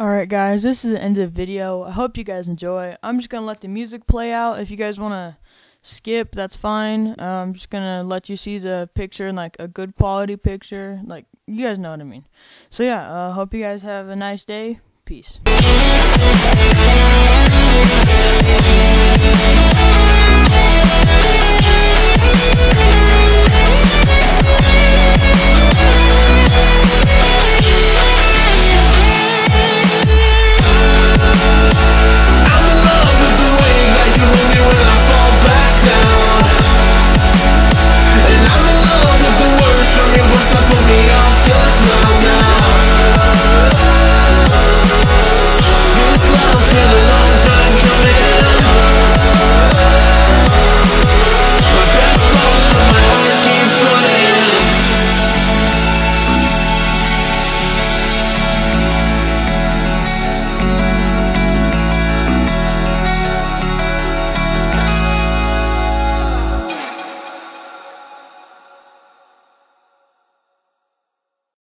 Alright guys, this is the end of the video. I hope you guys enjoy. I'm just going to let the music play out. If you guys want to skip, that's fine. Uh, I'm just going to let you see the picture and like a good quality picture. Like, you guys know what I mean. So yeah, uh, hope you guys have a nice day. Peace.